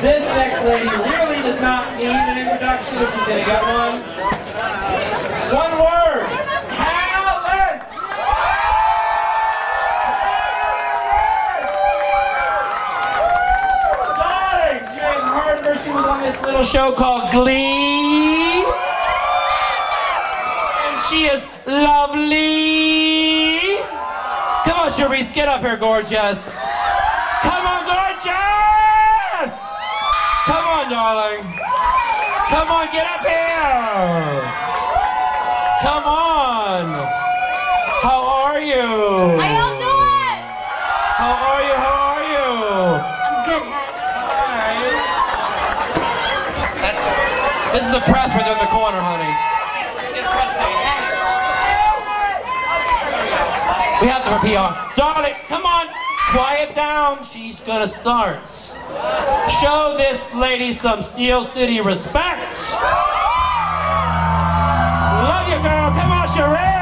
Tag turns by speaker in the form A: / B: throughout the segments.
A: This next lady really does not need an introduction. She's gonna get one. One word. Talent. Darlings, you her. She was on this little show called Glee. And she is lovely. Come on, Charice, get up here, gorgeous. On, darling. Come on, get up here. Come on. How are you?
B: How y'all doing?
A: How are you? How are you?
B: I'm good.
A: Alright. This is the press right there in the corner, honey. We have to for PR. Darling, come on. Quiet down. She's gonna start. Show this lady some Steel City respect. Love you, girl. Come on,
C: Charice.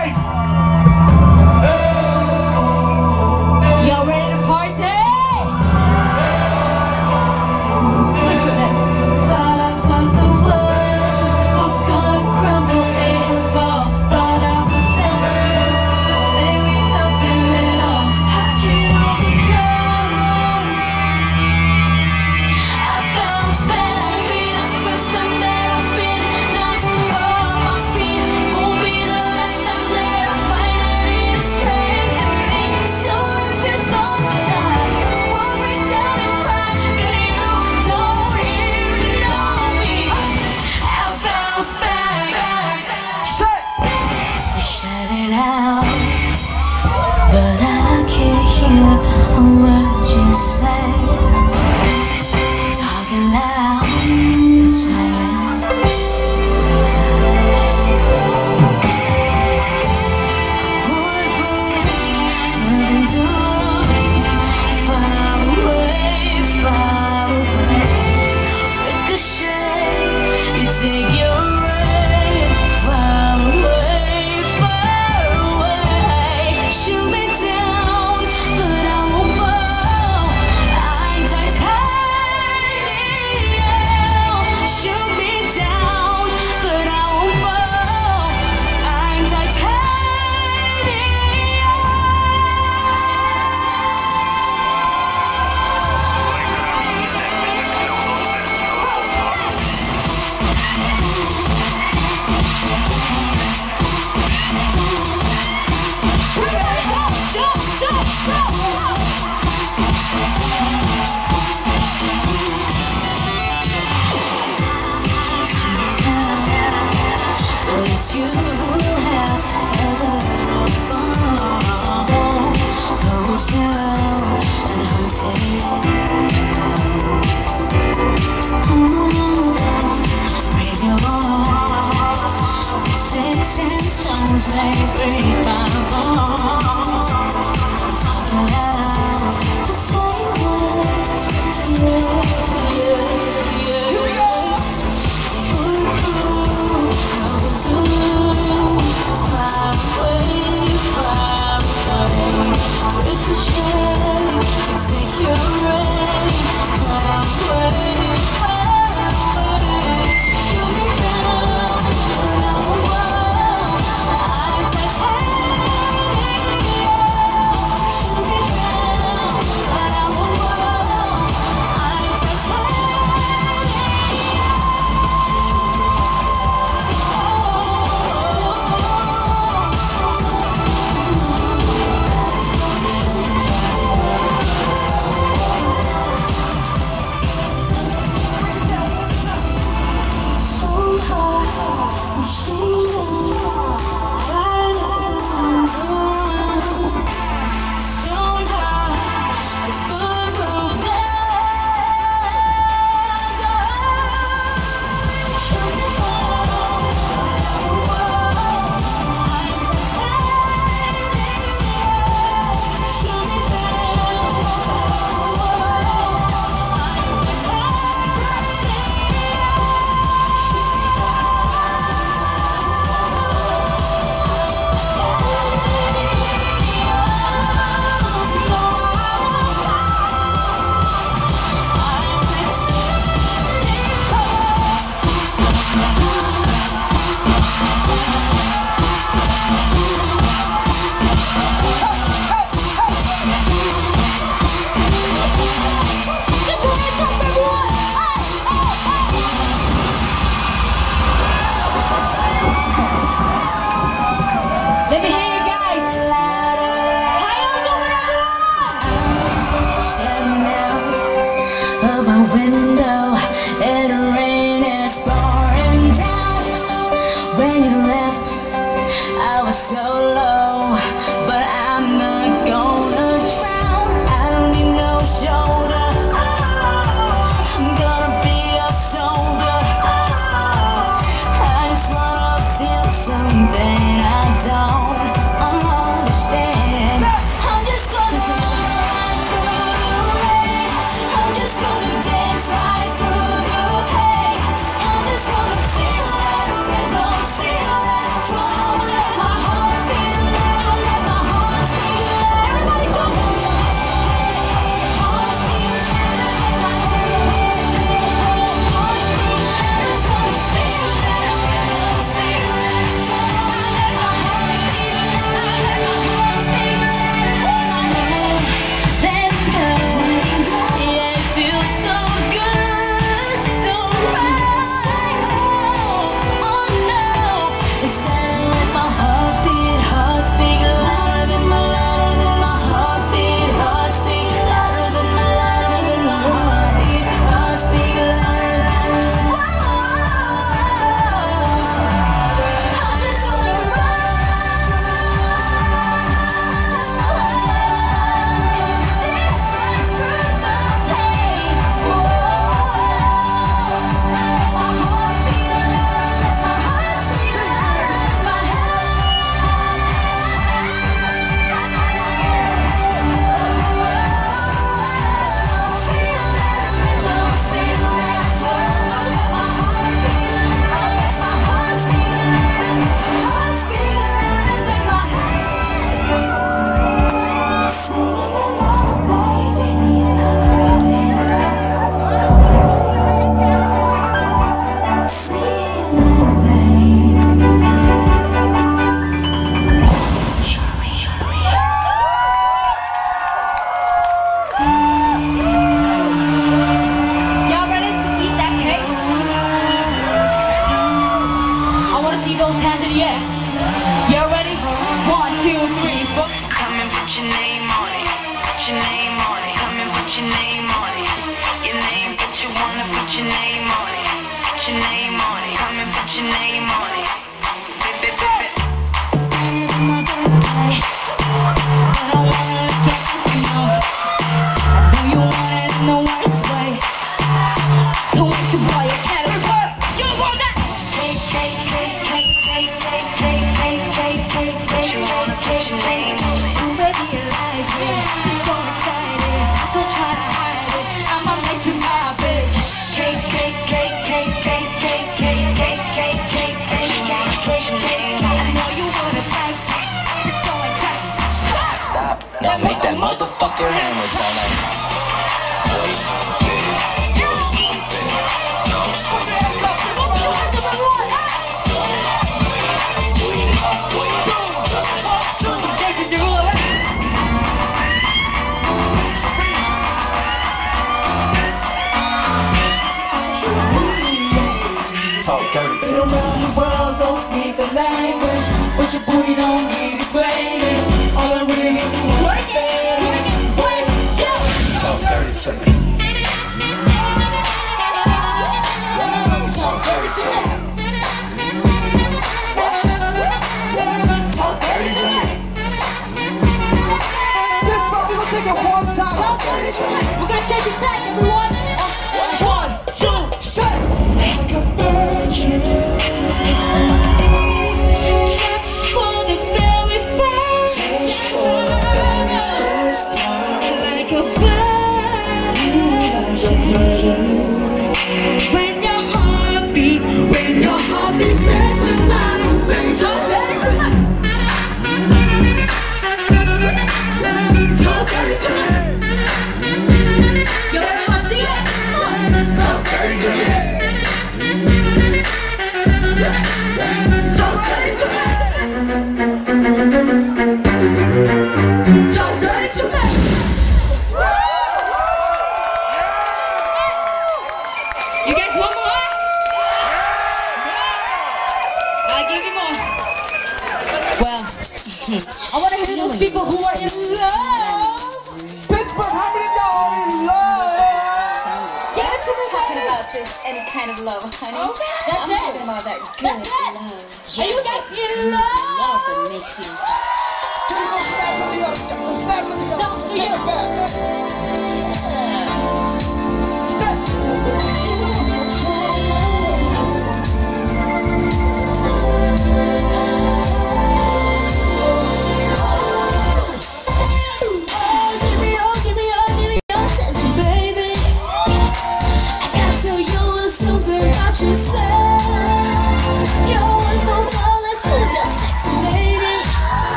D: Now make that motherfucker hammer tonight.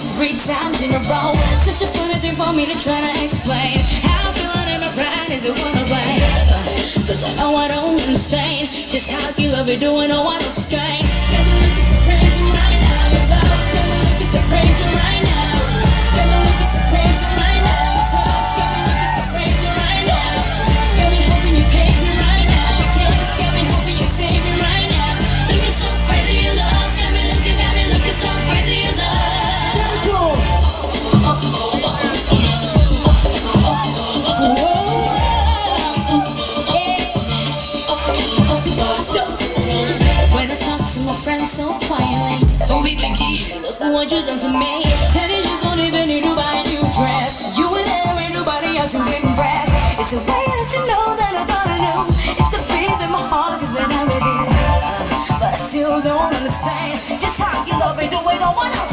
C: three times in a row. Such a funny thing for me to try to explain. How I'm feeling in my pride is it one away? Uh, Cause I know I don't understand just how you love me doing all I don't what you done to me. Teddy just don't even need to buy a new dress. You and there ain't nobody else who impressed. It's the way that you know that I thought I knew. It's the beat in my heart is when I'm with you. Uh, but I still don't understand just how you love me the way no one else.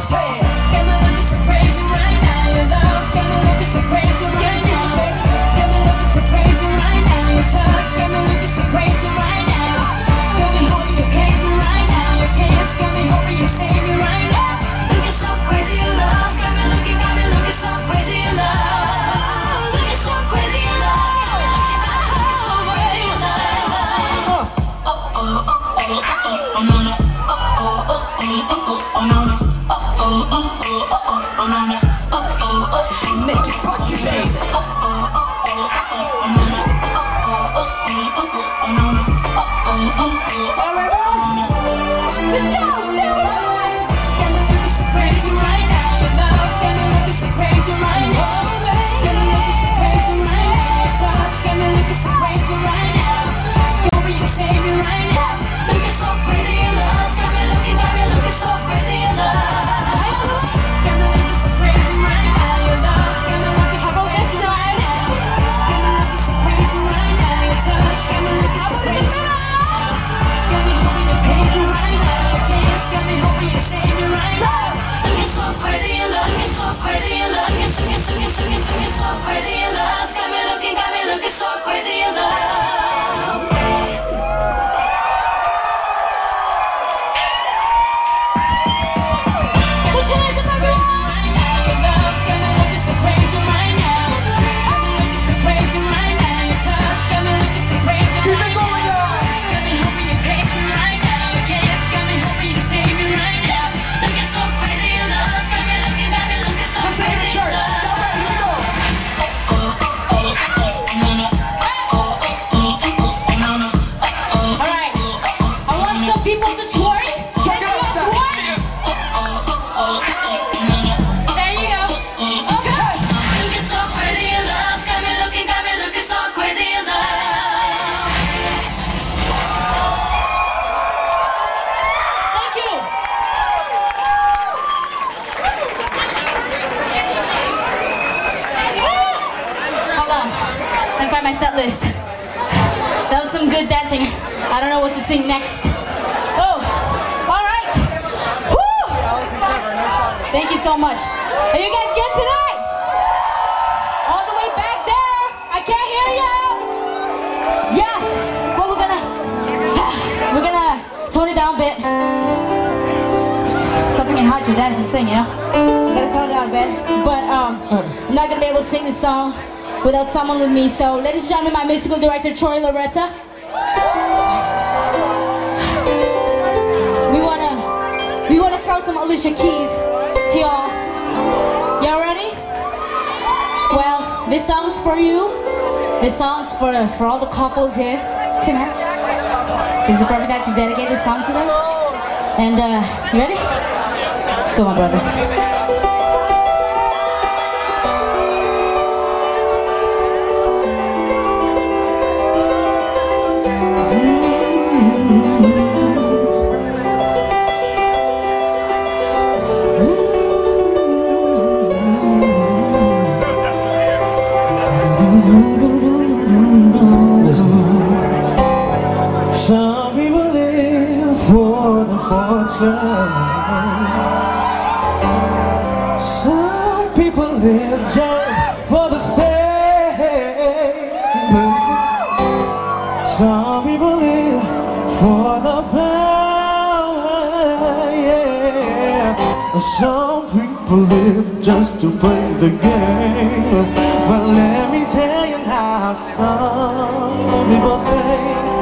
B: Hard to dance and sing, you know. We gotta tone it a bit. But um, I'm not gonna be able to sing this song without someone with me. So, ladies and gentlemen, my musical director Troy Laureta. We wanna we wanna throw some Alicia Keys to y'all. Y'all ready? Well, this song's for you. This song's for for all the couples here tonight. This is the perfect time to dedicate this song to them. And uh, you ready? Go on, brother.
E: Some live just for the fame. Some people live for the power. Yeah. Some people live just to play the game. But let me tell you now, some people think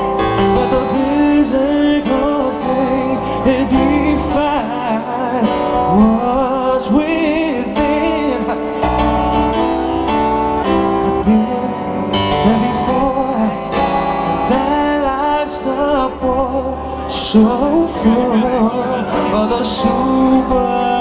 E: so far, the superficial.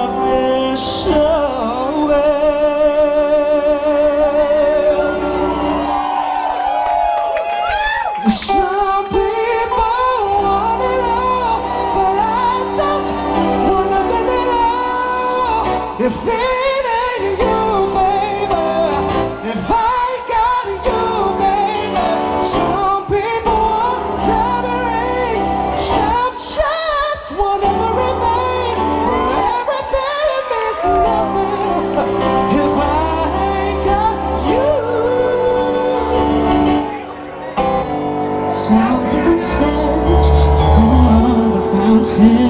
E: The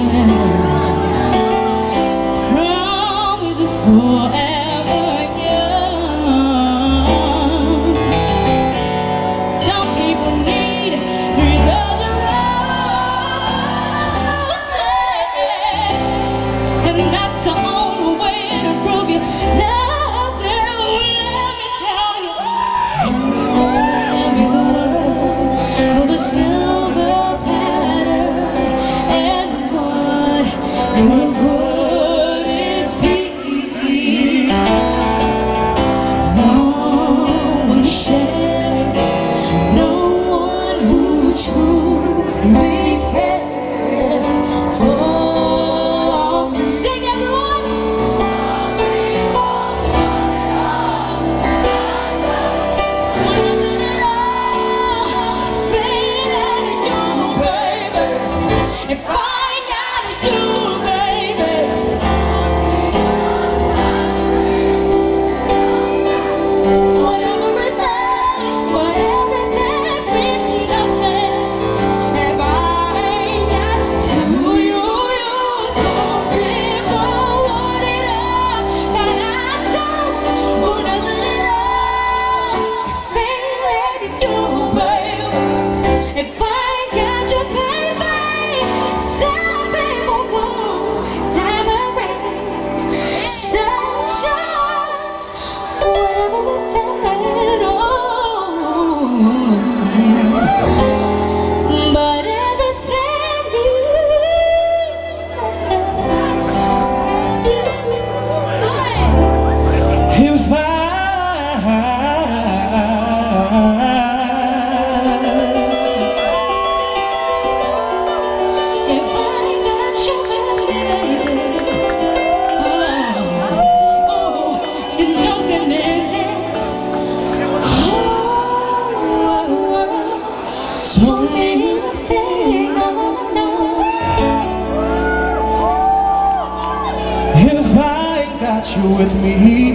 E: you with me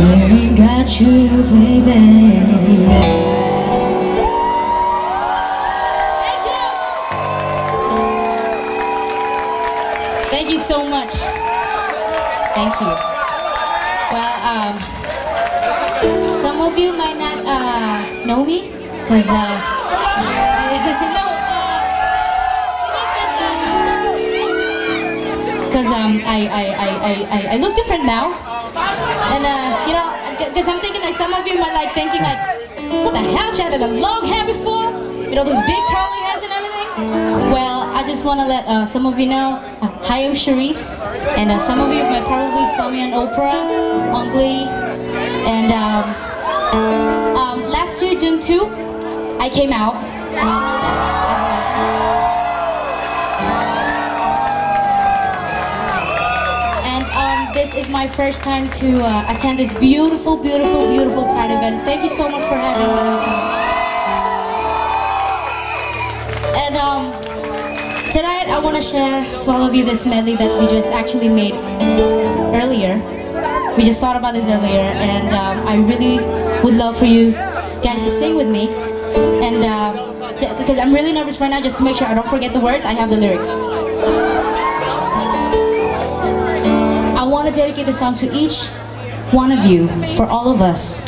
B: I ain't got you, baby. Thank you so much. Thank you. You might not uh, know me, cause uh, because um, I, I, I, I, I, look different now, and uh, you know, because I'm thinking like some of you might like thinking like, what the hell? She had a long hair before, you know, those big curly hairs and everything. Well, I just want to let uh, some of you know, uh, hi, I'm Charice, and uh, some of you might probably saw me on Oprah, on Glee, and um, last year, 2, I came out. And um, this is my first time to uh, attend this beautiful, beautiful, beautiful Pride event. Thank you so much for having me. And um, tonight I want to share to all of you this medley that we just actually made earlier. We just thought about this earlier, and um, I really would love for you guys to sing with me. And uh, because I'm really nervous right now, just to make sure I don't forget the words, I have the lyrics. I want to dedicate the song to each one of you, for all of us.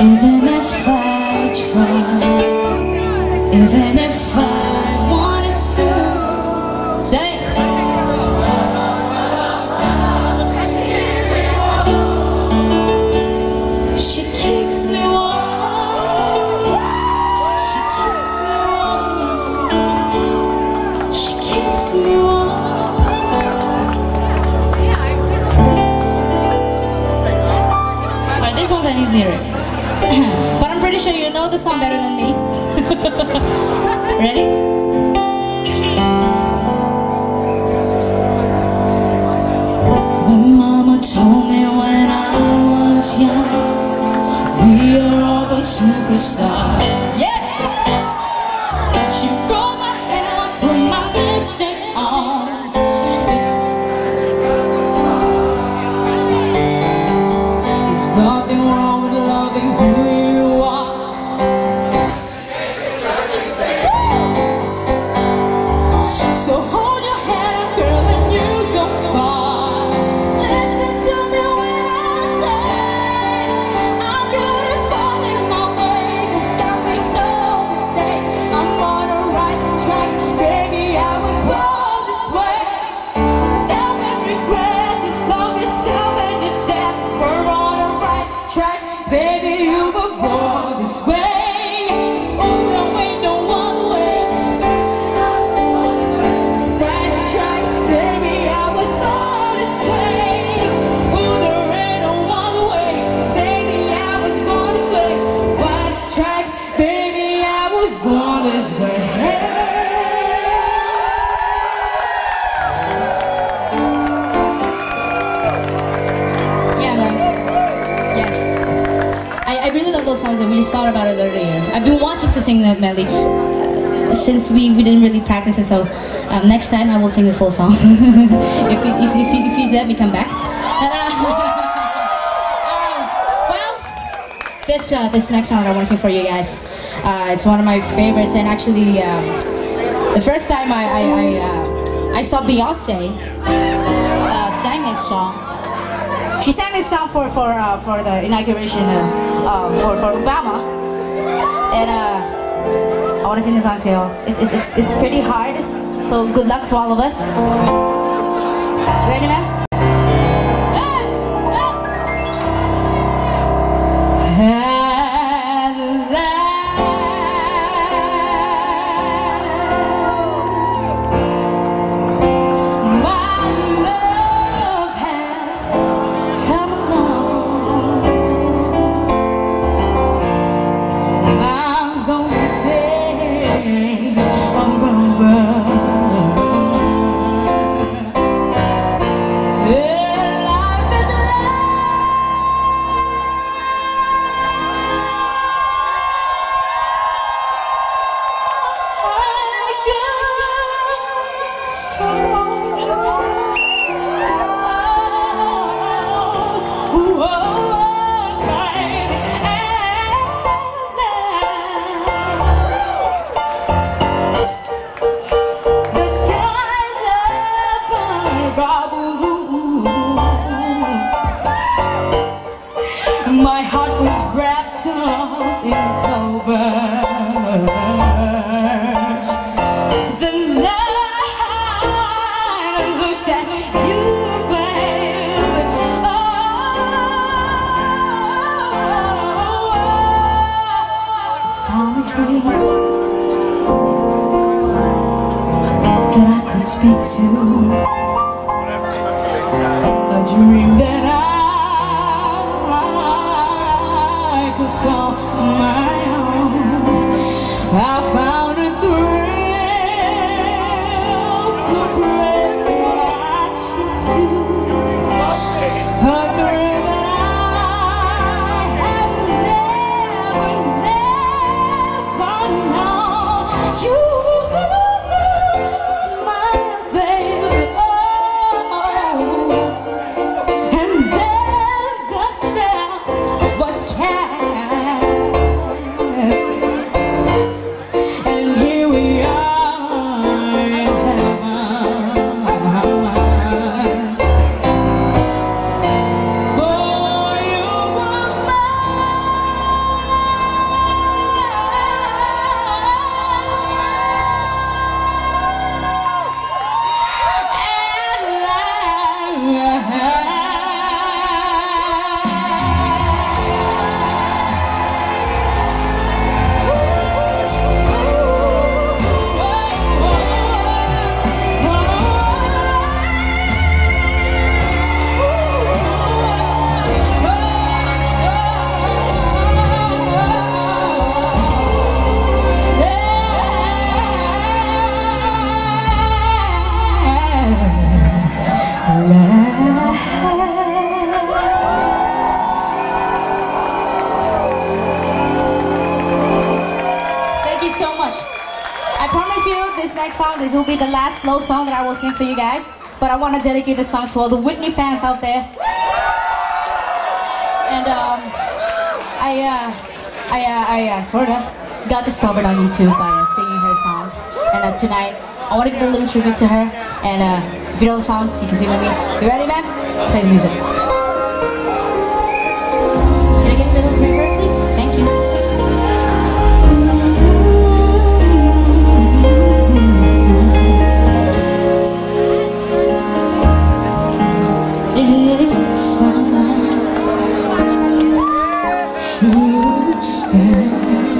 B: Even if I try Even if I wanted to Say She keeps me warm She keeps me warm She keeps me warm Alright, this one's I need lyrics. but I'm pretty sure you know the song better than me. Ready? Told me when I was young, we superstars. To sing that medley uh, since we, we didn't really practice it, so um, next time I will sing the full song. if, you, if, if, you, if you let me come back. Uh, um, well, this, uh, this next song I want to sing for you guys, uh, it's one of my favorites and actually um, the first time I, I, I, uh, I saw Beyonce uh, sang this song, she sang this song for for uh, for the inauguration uh, uh, for for Obama, and uh, I want to sing this song to you. It's it's it's it's pretty hard, so good luck to all of us. Ready, ma'am?
C: Dream that I could speak to. A dream that I this will be the last slow song that I will sing for you guys. But I want to dedicate this song to all the Whitney fans out there. And um, I, uh, I, uh, I uh, sort of got discovered on YouTube by uh, singing her songs. And uh, tonight, I want to give a little tribute to her. And uh, know the song, you can sing with me. You ready, man? Play the music. Should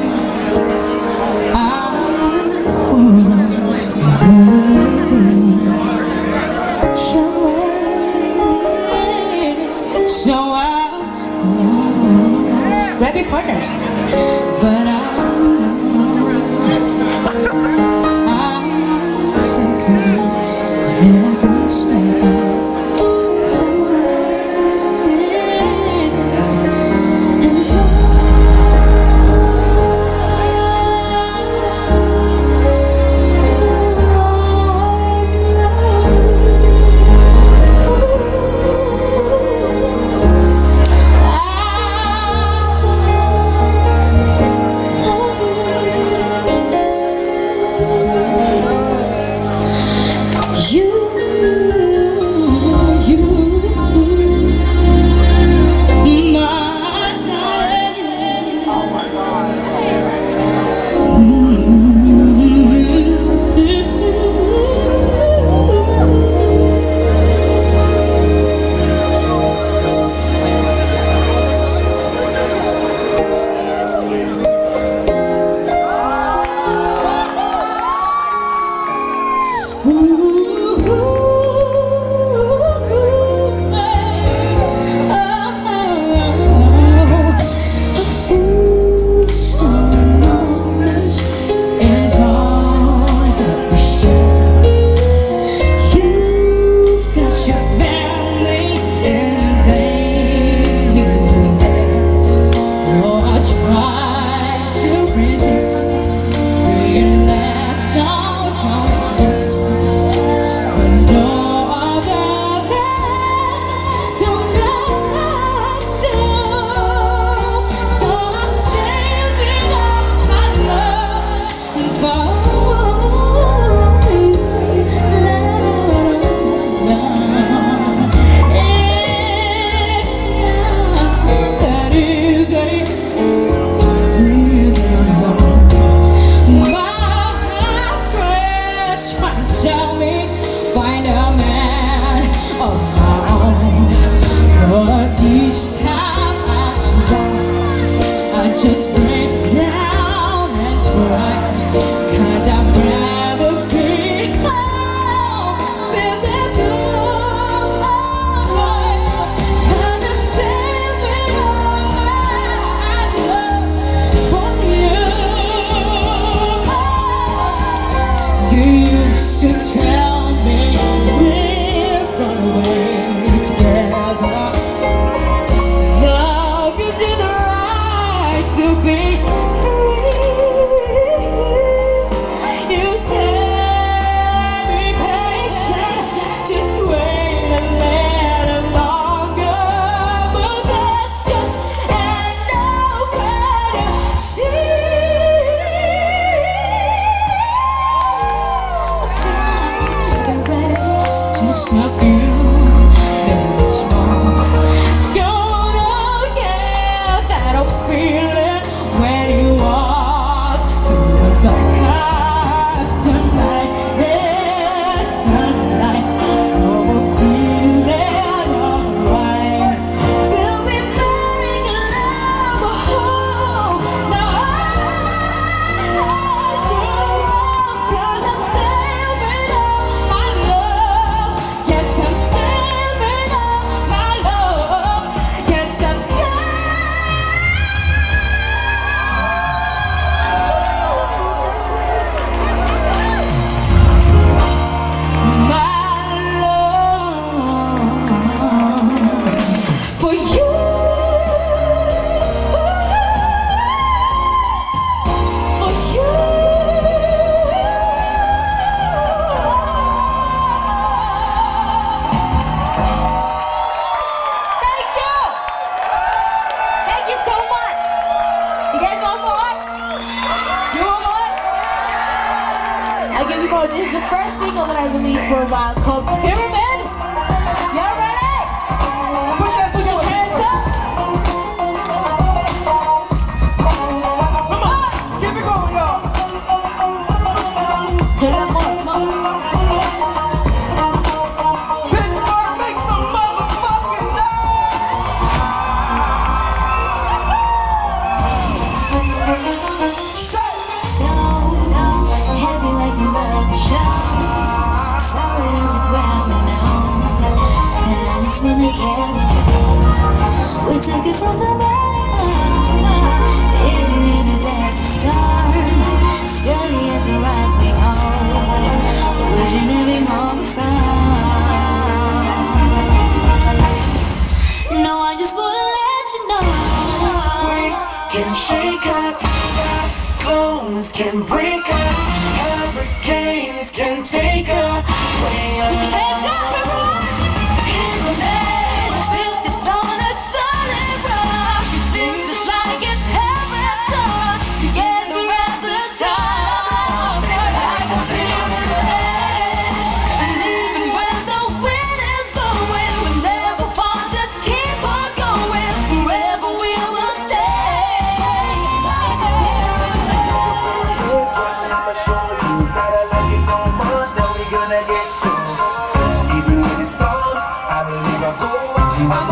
C: I go.